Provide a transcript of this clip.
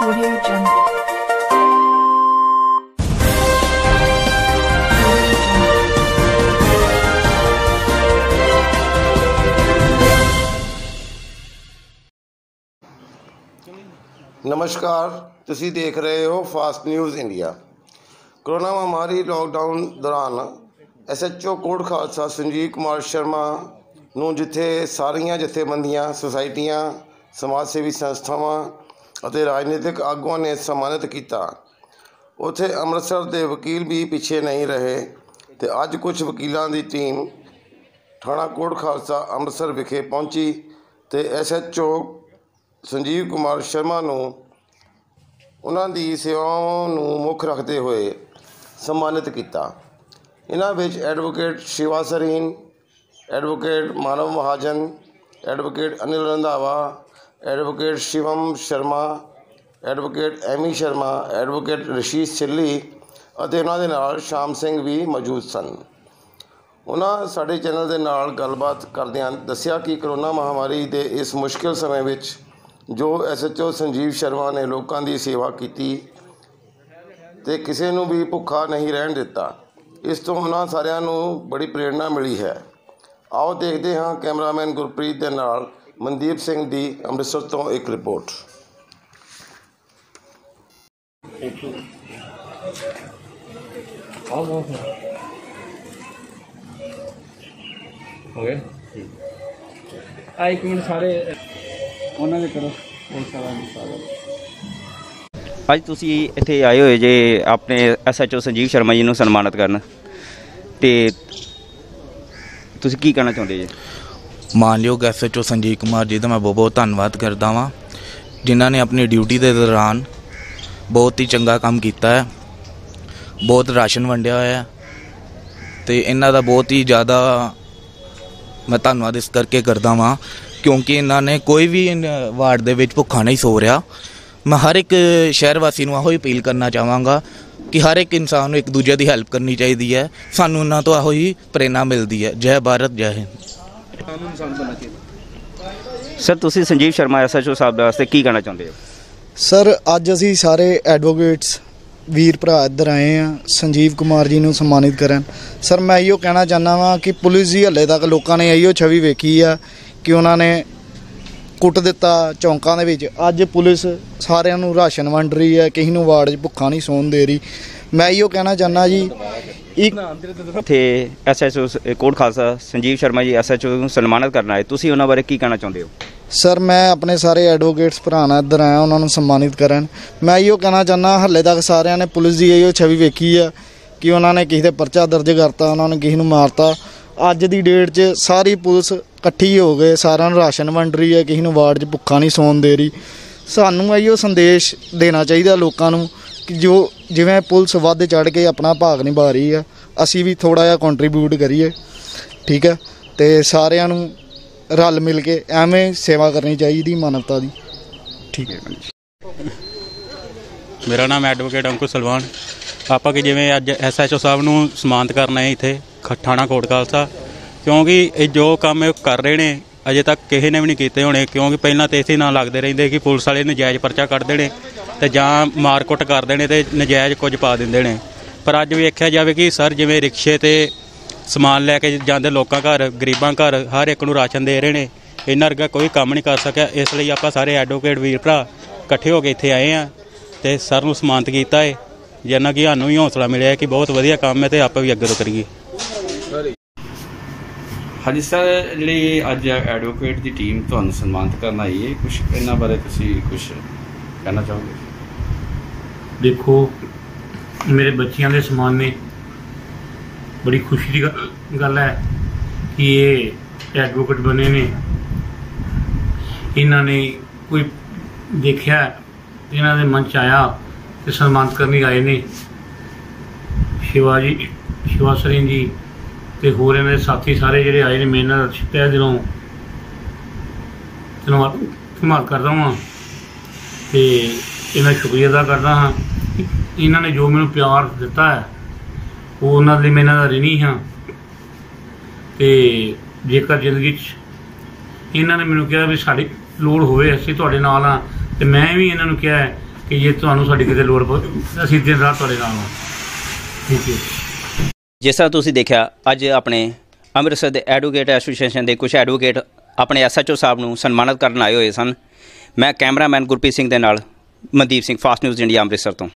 Audio Jungle. ਨਮਸਕਾਰ, ਤੁਸੀਂ ਦੇਖ ਰਹੇ ਹੋ ਫਾਸਟ ਨਿਊਜ਼ ਇੰਡੀਆ ਕਰੋਨਾ ਮਹਾਮਾਰੀ ਲੋਕਡਾਊਨ ਦੌਰਾਨ ਐਸਐਚਓ ਕੋਟ ਖਾਲਸਾ ਸੰਜੀਵ ਕੁਮਾਰ ਸ਼ਰਮਾ ਨੂੰ ਜਿੱਥੇ ਸਾਰੀਆਂ ਜਥੇਬੰਦੀਆਂ ਸੁਸਾਇਟੀਆਂ ਸਮਾਜ ਸੇਵੀ ਸੰਸਥਾਵਾਂ ਅਤੇ ਰਾਜਨੀਤਿਕ ਆਗੂਆਂ ਨੇ ਸਨਮਾਨਿਤ ਕੀਤਾ। ਉੱਥੇ ਅੰਮ੍ਰਿਤਸਰ ਦੇ ਵਕੀਲ ਵੀ ਪਿੱਛੇ ਨਹੀਂ ਰਹੇ ਤੇ ਅੱਜ ਕੁਝ ਵਕੀਲਾਂ ਦੀ ਟੀਮ ਥਾਣਾ ਕੋਟ ਖਾਲਸਾ ਅੰਮ੍ਰਿਤਸਰ ਵਿਖੇ ਪਹੁੰਚੀ ਤੇ ਐਸਐਚਓ ਸੰਜੀਵ ਕੁਮਾਰ ਸ਼ਰਮਾ ਨੂੰ ਉਹਨਾਂ ਦੀ ਸੇਵਾਵਾਂ ਨੂੰ ਮੁੱਖ ਰੱਖਦੇ ਹੋਏ ਸਨਮਾਨਿਤ ਕੀਤਾ। ਇਹਨਾਂ ਵਿੱਚ advocate Shiva Sareen, advocate Manav Mahajan, advocate Anil Randhawa advocate Shivam Sharma, advocate Amy Sharma, advocate Rashish Chhilli ਅਤੇ ਉਹਨਾਂ ਦੇ ਨਾਲ ਸ਼ਾਮ ਸਿੰਘ ਵੀ ਮੌਜੂਦ ਸਨ। ਉਹਨਾਂ ਸਾਡੇ ਚੈਨਲ ਦੇ ਨਾਲ ਗੱਲਬਾਤ ਕਰਦਿਆਂ ਦੱਸਿਆ ਕਿ ਕਰੋਨਾ ਮਹਾਮਾਰੀ ਦੇ ਇਸ ਮੁਸ਼ਕਿਲ ਸਮੇਂ ਵਿੱਚ ਜੋ ਐਸਐਚਓ ਸੰਜੀਵ ਸ਼ਰਮਾ ਨੇ ਲੋਕਾਂ ਦੀ ਸੇਵਾ ਕੀਤੀ ਤੇ ਕਿਸੇ ਨੂੰ ਵੀ ਭੁੱਖਾ ਨਹੀਂ ਰਹਿਣ ਦਿੱਤਾ, ਇਸ ਤੋਂ ਉਹਨਾਂ ਸਾਰਿਆਂ ਨੂੰ ਬੜੀ ਪ੍ਰੇਰਣਾ ਮਿਲੀ ਹੈ। ਆਓ ਦੇਖਦੇ ਹਾਂ ਕੈਮਰਾਮੈਨ ਗੁਰਪ੍ਰੀਤ ਦੇ ਨਾਲ ਮਨਦੀਪ ਸਿੰਘ ਦੀ ਅੰਮ੍ਰਿਤਸਰ ਤੋਂ ਇੱਕ ਰਿਪੋਰਟ। ਹੋ ਗਏ ਆ ਇੱਕ ਮਿੰਟ ਸਾਰੇ ਉਹਨਾਂ ਦੇ ਕਰੋ। ਉਹ ਸਾਰਾ ਸਾਰਾ। ਅੱਜ ਤੁਸੀਂ ਇੱਥੇ ਆਏ ਹੋਏ ਜੇ ਆਪਣੇ ਐਸਐਚਓ ਸੰਜੀਵ ਸ਼ਰਮਾ ਜੀ ਨੂੰ ਸਨਮਾਨਿਤ ਕਰਨ। ਤੇ ਤੁਸੀਂ ਕੀ ਕਹਿਣਾ ਚਾਹੁੰਦੇ ਜੀ? ਮਾਨਯੋਗ ਐਸਐਚਓ ਸੰਜੀਵ ਕੁਮਾਰ ਜੀ ਦਾ ਮੈਂ ਬਹੁਤ ਬਹੁਤ ਧੰਨਵਾਦ ਕਰਦਾ ਵਾਂ, ਜਿਨ੍ਹਾਂ ਨੇ ਆਪਣੀ ਡਿਊਟੀ ਦੇ ਦੌਰਾਨ ਬਹੁਤ ਹੀ ਚੰਗਾ ਕੰਮ ਕੀਤਾ ਹੈ, ਬਹੁਤ ਰਾਸ਼ਨ ਵੰਡਿਆ ਹੋਇਆ ਹੈ, ਤੇ ਇਹਨਾਂ ਦਾ ਬਹੁਤ ਹੀ ਜ਼ਿਆਦਾ ਮੈਂ ਧੰਨਵਾਦ ਇਸ ਕਰਕੇ ਕਰਦਾ ਵਾਂ, ਕਿਉਂਕਿ ਇਹਨਾਂ ਨੇ ਕੋਈ ਵੀ ਇਨ ਵਾਰਡ ਦੇ ਵਿੱਚ ਭੁੱਖਾ ਨਹੀਂ ਸੋ ਰਿਹਾ। ਮੈਂ ਹਰ ਇੱਕ ਸ਼ਹਿਰ ਵਾਸੀ ਨੂੰ ਆਹੋ ਹੀ ਅਪੀਲ ਕਰਨਾ ਚਾਹਾਂਗਾ ਕਿ ਹਰ ਇੱਕ ਇਨਸਾਨ ਨੂੰ ਇੱਕ ਦੂਜੇ ਦੀ ਹੈਲਪ ਕਰਨੀ ਚਾਹੀਦੀ ਹੈ, ਸਾਨੂੰ ਉਹਨਾਂ ਤੋਂ ਆਹੋ ਹੀ ਪ੍ਰੇਰਣਾ ਮਿਲਦੀ ਹੈ। ਜੈ ਭਾਰਤ, ਜੈ ਹਿੰਦ। ਸਰ ਤੁਸੀਂ ਸੰਜੀਵ ਸ਼ਰਮਾ ਐਸਐਚਓ ਸਾਹਿਬ ਦੇ ਵਾਸਤੇ ਕੀ ਕਹਿਣਾ ਚਾਹੁੰਦੇ ਹੋ? ਸਰ ਅੱਜ ਅਸੀਂ ਸਾਰੇ ਐਡਵੋਕੇਟਸ ਵੀਰ ਭਰਾ ਇੱਧਰ ਆਏ ਆ ਸੰਜੀਵ ਕੁਮਾਰ ਜੀ ਨੂੰ ਸਨਮਾਨਿਤ ਕਰਨ। ਸਰ ਮੈਂ ਇਹੋ ਕਹਿਣਾ ਚਾਹੁੰਦਾ ਵਾਂ ਕਿ ਪੁਲਿਸ ਦੀ ਹੱਲੇ ਤੱਕ ਲੋਕਾਂ ਨੇ ਇਹੋ ਛਵੀ ਵੇਖੀ ਆ ਕਿ ਉਹਨਾਂ ਨੇ ਕੁੱਟ ਦਿੱਤਾ ਚੌਂਕਾਂ ਦੇ ਵਿੱਚ। ਅੱਜ ਪੁਲਿਸ ਸਾਰਿਆਂ ਨੂੰ ਰਾਸ਼ਨ ਵੰਡ ਰਹੀ ਹੈ ਕਿਸੇ ਨੂੰ ਵਾਰਡ 'ਚ ਭੁੱਖਾ ਨਹੀਂ ਸੌਣ ਦੇ ਰਹੀ। ਮੈਂ ਇਹੋ ਕਹਿਣਾ ਚਾਹੁੰਦਾ ਜੀ ਇੱਕ ਇੱਥੇ ਐਸਐਚਓ ਕੋਟ ਖਾਲਸਾ, ਸੰਜੀਵ ਸ਼ਰਮਾ ਜੀ ਐਸਐਚਓ ਨੂੰ ਸਨਮਾਨਿਤ ਕਰਨਾ ਹੈ ਤੁਸੀਂ ਉਹਨਾਂ ਬਾਰੇ ਕੀ ਕਹਿਣਾ ਚਾਹੁੰਦੇ ਹੋ? ਸਰ, ਮੈਂ ਆਪਣੇ ਸਾਰੇ ਐਡਵੋਕੇਟਸ ਭਰਾ ਨਾਲ ਇੱਧਰ ਆਇਆ, ਉਹਨਾਂ ਨੂੰ ਸਨਮਾਨਿਤ ਕਰਨ। ਮੈਂ ਇਹੋ ਕਹਿਣਾ ਚਾਹੁੰਦਾ, ਹੱਲੇ ਤੱਕ ਸਾਰਿਆਂ ਨੇ ਪੁਲਿਸ ਦੀ ਇਹੋ ਛਵੀ ਵੇਖੀ ਆ ਕਿ ਉਹਨਾਂ ਨੇ ਕਿਸੇ ਤੇ ਪਰਚਾ ਦਰਜ ਕਰਤਾ, ਉਹਨਾਂ ਨੇ ਕਿਸੇ ਨੂੰ ਮਾਰਤਾ। ਅੱਜ ਦੀ ਡੇਟ 'ਚ ਸਾਰੀ ਪੁਲਿਸ ਇਕੱਠੀ ਹੋ ਗਏ, ਸਾਰਿਆਂ ਨੂੰ ਰਾਸ਼ਨ ਵੰਡ ਰਹੀ ਹੈ ਕਿਸੇ ਨੂੰ ਵਾਰਡ 'ਚ ਭੁੱਖਾ ਨਹੀਂ ਸੌਣ ਦੇ ਰਹੀ। ਸਾਨੂੰ ਇਹੋ ਸੰਦੇਸ਼ ਦੇਣਾ ਚਾਹੀਦਾ ਲੋਕਾਂ ਨੂੰ ਜੋ ਜਿਵੇਂ ਪੁਲਿਸ ਵੱਧ ਚੜ ਕੇ ਆਪਣਾ ਭਾਗ ਨਿਭਾ ਰਹੀ ਆ, ਅਸੀਂ ਵੀ ਥੋੜਾ ਜਿਹਾ ਕੰਟਰੀਬਿਊਟ ਕਰੀਏ, ਠੀਕ ਹੈ ਤੇ ਸਾਰਿਆਂ ਨੂੰ ਰਲ ਮਿਲ ਕੇ ਐਵੇਂ ਸੇਵਾ ਕਰਨੀ ਚਾਹੀਦੀ ਮਾਨਵਤਾ ਦੀ। ਠੀਕ ਹੈ ਮੇਰਾ ਨਾਮ ਐਡਵੋਕੇਟ ਅੰਕੁਰ ਸਲਵਾਨ। ਆਪਾਂ ਕਿ ਜਿਵੇਂ ਅੱਜ ਐਸਐਚਓ ਸਾਹਿਬ ਨੂੰ ਸਨਮਾਨਿਤ ਕਰਨਾ ਹੈ ਇੱਥੇ ਖ- ਥਾਣਾ ਕੋਟ ਖਾਲਸਾ, ਕਿਉਂਕਿ ਇਹ ਜੋ ਕੰਮ ਇਹ ਕਰ ਰਹੇ ਨੇ ਅਜੇ ਤੱਕ ਕਿਸੇ ਨੇ ਵੀ ਨਹੀਂ ਕੀਤੇ ਹੋਣੇ, ਕਿਉਂਕਿ ਪਹਿਲਾਂ ਤੇ ਇਸੇ ਨਾਲ ਲੱਗਦੇ ਰਹਿੰਦੇ ਕਿ ਪੁਲਿਸ ਵਾਲੇ ਨਜਾਇਜ਼ ਪਰਚਾ ਕੱਢਦੇ ਨੇ ਤੇ ਜਾਂ ਮਾਰਕੁੱਟ ਕਰਦੇ ਨੇ ਤੇ ਨਜਾਇਜ਼ ਕੁਝ ਪਾ ਦਿੰਦੇ ਨੇ। ਪਰ ਅੱਜ ਵੇਖਿਆ ਜਾਵੇ ਕਿ ਸਰ ਜਿਵੇਂ ਰਿਕਸ਼ੇ ਤੇ ਸਮਾਨ ਲੈ ਕੇ ਜਾਂਦੇ ਲੋਕਾਂ ਘਰ, ਗਰੀਬਾਂ ਘਰ, ਹਰ ਇੱਕ ਨੂੰ ਰਾਸ਼ਨ ਦੇ ਰਹੇ ਨੇ, ਇਹਨਾਂ ਵਰਗਾ ਕੋਈ ਕੰਮ ਨਹੀਂ ਕਰ ਸਕਿਆ। ਇਸ ਲਈ ਆਪਾਂ ਸਾਰੇ ਐਡਵੋਕੇਟ ਵੀਰ ਭਰਾ ਇਕੱਠੇ ਹੋ ਕੇ ਇੱਥੇ ਆਏ ਆ ਤੇ ਸਰ ਨੂੰ ਸਨਮਾਨਿਤ ਕੀਤਾ ਹੈ ਜਿੰਨਾ ਕਿ ਸਾਨੂੰ ਵੀ ਹੌਸਲਾ ਮਿਲਿਆ ਕਿ ਬਹੁਤ ਵਧੀਆ ਕੰਮ ਹੈ ਤੇ ਆਪਾਂ ਵੀ ਅੱਗੇ ਤੋਂ ਕਰੀਏ। ਹਾਂਜੀ, ਸਰ ਜਿਹੜੀ ਅੱਜ ਐਡਵੋਕੇਟ ਦੀ ਟੀਮ ਤੁਹਾਨੂੰ ਸਨਮਾਨਿਤ ਕਰਨ ਆਈ ਹੈ। ਕੁਝ ਇਹਨਾਂ ਬਾਰੇ ਤੁਸੀਂ ਕੁਝ ਕਹਿਣਾ ਚਾਹੋਗੇ? ਦੇਖੋ, ਮੇਰੇ ਬੱਚਿਆਂ ਦੇ ਸਮਾਨ ਨੇ ਬੜੀ ਖੁਸ਼ੀ ਦੀ ਗੱਲ- ਹੈ ਕਿ ਇਹ ਐਡਵੋਕੇਟ ਬਣੇ ਨੇ। ਇਹਨਾਂ ਨੇ ਕੋਈ ਦੇਖਿਆ, ਇਹਨਾਂ ਦੇ ਮਨ ਚ ਆਇਆ ਤੇ ਸਨਮਾਨਿਤ ਕਰਨ ਲਈ ਆਏ ਨੇ। ਸ਼ਿਵਾਜੀ, ਸ਼ਿਵਾ ਸਰੀਨ ਜੀ ਤੇ ਹੋਰ ਇਹਨਾਂ ਦੇ ਸਾਥੀ ਸਾਰੇ ਜਿਹੜੇ ਆਏ ਨੇ ਮੈਂ ਇਹਨਾਂ ਦਾ ਤਹਿ ਦਿਲੋਂ ਧੰਨਵਾਦ ਧੰਨਵਾਦ ਕਰਦਾ ਹਾਂ ਤੇ ਇਹਨਾਂ ਦਾ ਸ਼ੁਕਰੀਆ ਅਦਾ ਕਰਦਾ ਹਾਂ। ਇਹਨਾਂ ਨੇ ਜੋ ਮੈਨੂੰ ਪਿਆਰ ਦਿੱਤਾ ਹੈ, ਉਹ ਉਹਨਾਂ ਲਈ ਮੈਂ ਇਹਨਾਂ ਦਾ ਰਿਣੀ ਹਾਂ। ਤੇ ਜੇਕਰ ਜ਼ਿੰਦਗੀ 'ਚ ਇਹਨਾਂ ਨੇ ਮੈਨੂੰ ਕਿਹਾ ਵੀ ਸਾਡੀ ਲੋੜ ਹੋਵੇ, ਅਸੀਂ ਤੁਹਾਡੇ ਨਾਲ ਆ ਤੇ ਮੈਂ ਵੀ ਇਹਨਾਂ ਨੂੰ ਕਿਹਾ ਕਿ ਜੇ ਤੁਹਾਨੂੰ ਸਾਡੀ ਕਿਤੇ ਲੋੜ ਪਵੇ, ਅਸੀਂ ਦਿਨ ਰਾਤ ਤੁਹਾਡੇ ਨਾਲ ਹਾਂ। ਠੀਕ ਹੈ ਜਿਸ ਤਰ੍ਹਾਂ ਤੁਸੀਂ ਦੇਖਿਆ, ਅੱਜ ਆਪਣੇ ਅੰਮ੍ਰਿਤਸਰ ਦੇ ਐਡਵੋਕੇਟ ਐਸੋਸੀਏਸ਼ਨ ਦੇ ਕੁਝ ਐਡਵੋਕੇਟ ਆਪਣੇ ਐਸਐਚਓ ਸਾਹਿਬ ਨੂੰ ਸਨਮਾਨਿਤ ਕਰਨ ਆਏ ਹੋਏ ਸਨ। ਮੈਂ ਕੈਮਰਾਮੈਨ ਗੁਰਪ੍ਰੀਤ ਸਿੰਘ ਦੇ ਨਾਲ Mandeep Singh fast news India Amritsar ਤੋਂ।